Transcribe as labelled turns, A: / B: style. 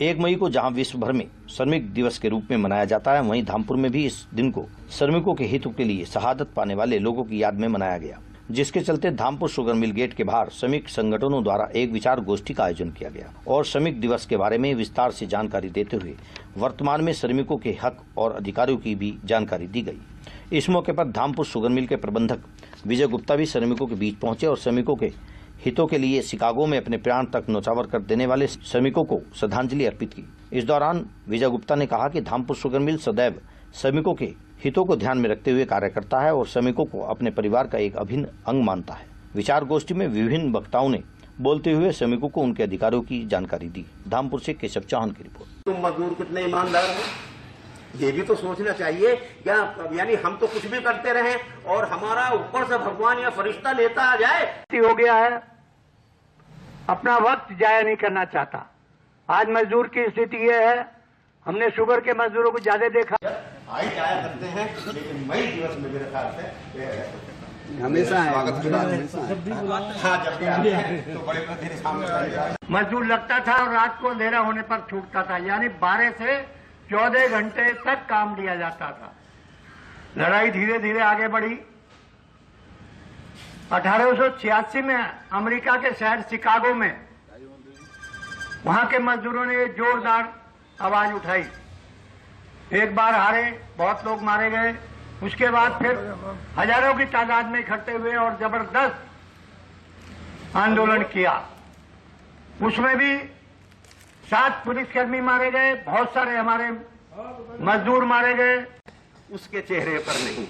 A: एक मई को जहाँ विश्व भर में श्रमिक दिवस के रूप में मनाया जाता है, वहीं धामपुर में भी इस दिन को श्रमिकों के हितों के लिए शहादत पाने वाले लोगों की याद में मनाया गया। जिसके चलते धामपुर शुगर मिल गेट के बाहर श्रमिक संगठनों द्वारा एक विचार गोष्ठी का आयोजन किया गया और श्रमिक दिवस के बारे में विस्तार से जानकारी देते हुए वर्तमान में श्रमिकों के हक और अधिकारों की भी जानकारी दी गई। इस मौके पर धामपुर शुगर मिल के प्रबंधक विजय गुप्ता भी श्रमिकों के बीच पहुँचे और श्रमिकों के हितों के लिए शिकागो में अपने प्राण तक नौचावर कर देने वाले श्रमिकों को श्रद्धांजलि अर्पित की। इस दौरान विजय गुप्ता ने कहा कि धामपुर शुगर मिल सदैव श्रमिकों के हितों को ध्यान में रखते हुए कार्य करता है और श्रमिकों को अपने परिवार का एक अभिन्न अंग मानता है। विचार गोष्ठी में विभिन्न वक्ताओं ने बोलते हुए श्रमिकों को उनके अधिकारों की जानकारी दी। धामपुर से केशव चौहान की रिपोर्ट।
B: तुम मजदूर कितने ईमानदार हो? ये भी तो सोचना चाहिए। क्या यानी हम तो कुछ भी करते रहे और हमारा ऊपर से भगवान या फरिश्ता लेता आ जाए।
C: हो गया है। अपना वक्त जाया नहीं करना चाहता। आज मजदूर की स्थिति यह है हमने शुगर के मजदूरों को ज़्यादा देखा।
B: आई जाया करते हैं? लेकिन मई दिवस में मेरे ख्याल से
D: हमेशा
B: स्वागत हाँ। जब भी आते हैं तो बड़े मेरे सामने
C: मजदूर लगता था और रात को अंधेरा होने पर छूटता था। यानी बारह से चौदह घंटे तक काम लिया जाता था। लड़ाई धीरे धीरे आगे बढ़ी। 1886 में अमेरिका के शहर शिकागो में वहाँ के मजदूरों ने जोरदार आवाज़ उठाई। एक बार हारे, बहुत लोग मारे गए। उसके बाद फिर हज़ारों की तादाद में इकट्ठे हुए और ज़बरदस्त आंदोलन किया। उसमें भी सात पुलिसकर्मी मारे गए, बहुत सारे हमारे मजदूर मारे गए।
B: उसके चेहरे पर नहीं।